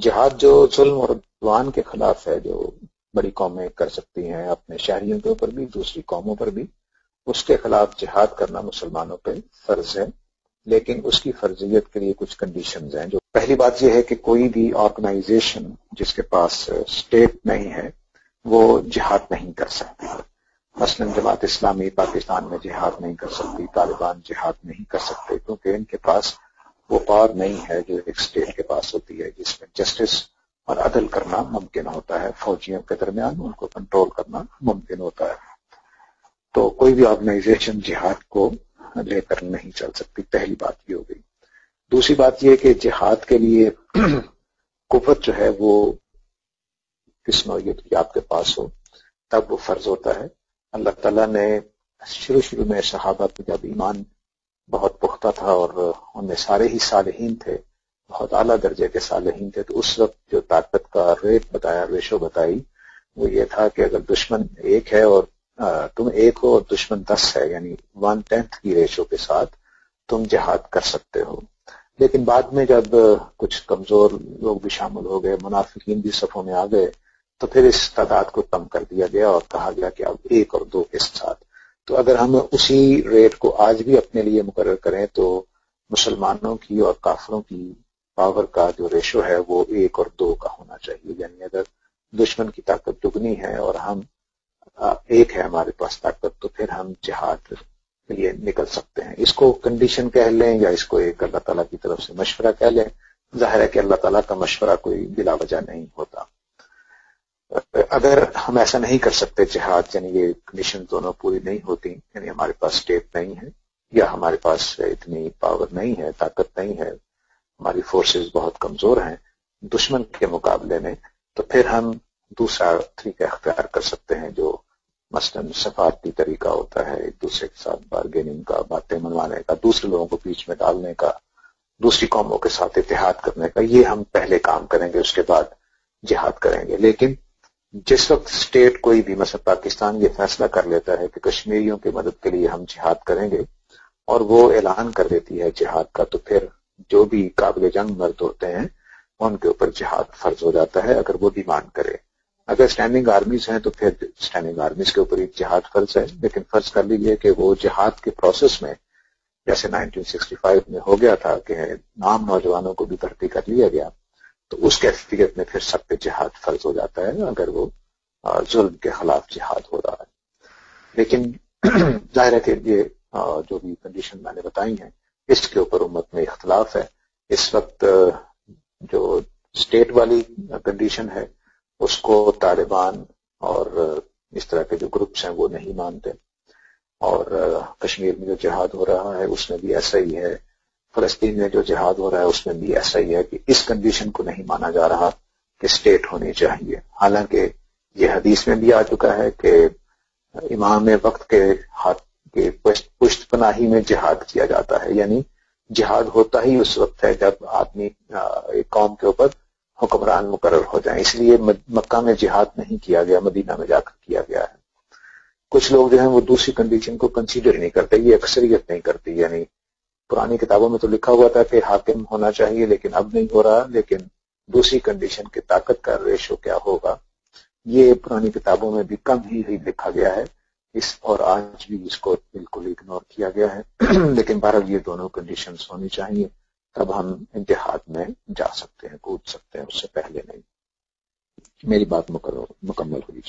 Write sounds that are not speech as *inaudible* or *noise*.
جہاد جو ظلم اور عدوان کے خلاف ہے، جو بڑی قومیں کر سکتی ہیں اپنے شہریوں کے اوپر بھی، دوسری قوموں پر بھی، اس کے خلاف جہاد کرنا مسلمانوں پہ فرض ہے۔ لیکن اس کی فرضیت کے لیے کچھ کنڈیشنز ہیں۔ جو پہلی بات یہ ہے کہ کوئی بھی آرگنائزیشن جس کے پاس اسٹیٹ نہیں ہے، وہ جہاد نہیں کر سکتی۔ مثلاً جماعت اسلامی پاکستان میں جہاد نہیں کر سکتی، طالبان جہاد نہیں کر سکتے، کیونکہ ان کے پاس وہ پار نہیں ہے جو ایک اسٹیٹ کے پاس ہوتی ہے، جس میں جسٹس اور عدل کرنا ممکن ہوتا ہے۔ فوجیوں کے درمیان ان کو کنٹرول کرنا ممکن ہوتا ہے۔ تو کوئی بھی آرگنائزیشن جہاد کو لے کر نہیں چل سکتی۔ پہلی بات یہ ہو گئی۔ دوسری بات یہ کہ جہاد کے لیے *clears throat* قوت جو ہے وہ کس نوعیت کی آپ کے پاس ہو، تب وہ فرض ہوتا ہے۔ اللہ تعالیٰ نے شروع شروع میں صحابہ کو جب ایمان بہت پختہ تھا اور ان میں سارے ہی صالحین تھے، بہت اعلیٰ درجے کے صالحین تھے۔ تو اس وقت جو طاقت کا ریٹ بتایا، ریشو بتائی، وہ یہ تھا کہ اگر دشمن ایک ہے اور تم ایک ہو اور دشمن دس ہے یعنی ون ٹینتھ کی ریشو کے ساتھ تم جہاد کر سکتے ہو۔ لیکن بعد میں جب کچھ کمزور لوگ بھی شامل ہو گئے، منافقین بھی صفوں میں آ گئے، تو پھر اس تعداد کو کم کر دیا گیا اور کہا گیا کہ اب ایک اور دو کے ساتھ تو اگر ہم اسی ریٹ کو آج بھی اپنے لیے مقرر کریں تو مسلمانوں کی اور کافروں کی پاور کا جو ریشو ہے وہ ایک اور دو کا ہونا چاہیے۔ یعنی اگر دشمن کی طاقت دگنی ہے اور ہم ایک ہے ہمارے پاس طاقت، تو پھر ہم جہاد کے لیے نکل سکتے ہیں۔ اس کو کنڈیشن کہہ لیں یا اس کو ایک اللہ تعالیٰ کی طرف سے مشورہ کہہ لیں۔ ظاہر ہے کہ اللہ تعالیٰ کا مشورہ کوئی بلا وجہ نہیں ہوتا۔ اگر ہم ایسا نہیں کر سکتے جہاد یعنی یہ کنڈیشن دونوں پوری نہیں ہوتی یعنی ہمارے پاس اسٹیٹ نہیں ہے، یا ہمارے پاس اتنی پاور نہیں ہے، طاقت نہیں ہے، ہماری فورسز بہت کمزور ہیں دشمن کے مقابلے میں، تو پھر ہم دوسرا طریقہ اختیار کر سکتے ہیں جو مثلاً سفارتی طریقہ ہوتا ہے، ایک دوسرے کے ساتھ بارگیننگ کا، باتیں منوانے کا، دوسرے لوگوں کو بیچ میں ڈالنے کا، دوسری قوموں کے ساتھ اتحاد کرنے کا، یہ ہم پہلے کام کریں گے، اس کے بعد جہاد کریں گے۔ لیکن جس وقت اسٹیٹ کوئی بھی، مثلا پاکستان یہ فیصلہ کر لیتا ہے کہ کشمیریوں کی مدد کے لیے ہم جہاد کریں گے اور وہ اعلان کر دیتی ہے جہاد کا، تو پھر جو بھی قابل جنگ مرد ہوتے ہیں، ان کے اوپر جہاد فرض ہو جاتا ہے اگر وہ ڈیمانڈ کرے۔ اگر اسٹینڈنگ آرمیز ہیں تو پھر اسٹینڈنگ آرمیز کے اوپر ایک جہاد فرض ہے، لیکن فرض کر لیجیے کہ وہ جہاد کے پروسیس میں، جیسے 1965 میں ہو گیا تھا کہ نام نوجوانوں کو بھی بھرتی کر لیا گیا۔ تو اس کیفیت میں پھر سب پہ جہاد فرض ہو جاتا ہے اگر وہ ظلم کے خلاف جہاد ہو رہا ہے۔ لیکن *clears throat* ظاہر ہے کہ یہ جو بھی کنڈیشن میں نے بتائی ہیں، اس کے اوپر امت میں اختلاف ہے۔ اس وقت جو اسٹیٹ والی کنڈیشن ہے، اس کو طالبان اور اس طرح کے جو گروپس ہیں، وہ نہیں مانتے۔ اور کشمیر میں جو جہاد ہو رہا ہے، اس میں بھی ایسا ہی ہے۔ فلسطین میں جو جہاد ہو رہا ہے، اس میں بھی ایسا ہی ہے کہ اس کنڈیشن کو نہیں مانا جا رہا کہ اسٹیٹ ہونی چاہیے۔ حالانکہ یہ حدیث میں بھی آ چکا ہے کہ امام وقت کے ہاتھ کے پشت پناہی میں جہاد کیا جاتا ہے۔ یعنی جہاد ہوتا ہی اس وقت ہے جب آدمی ایک قوم کے اوپر حکمران مقرر ہو جائیں۔ اس لیے مکہ میں جہاد نہیں کیا گیا، مدینہ میں جا کر کیا گیا ہے۔ کچھ لوگ جو ہیں وہ دوسری کنڈیشن کو کنسیڈر نہیں کرتے، یہ اکثریت نہیں کرتی یعنی پرانی کتابوں میں تو لکھا ہوا تھا کہ حاکم ہونا چاہیے، لیکن اب نہیں ہو رہا، لیکن دوسری کنڈیشن کی طاقت کا ریشو کیا ہوگا؟ یہ پرانی کتابوں میں بھی کم ہی لکھا گیا ہے۔ اس اور آج بھی اس کو بالکل اگنور کیا گیا ہے۔ *clears throat* لیکن بہرحال یہ دونوں کنڈیشنز ہونی چاہیے۔ تب ہم اتحاد میں جا سکتے ہیں، کود سکتے ہیں، اس سے پہلے نہیں۔ میری بات مکمل ہوئی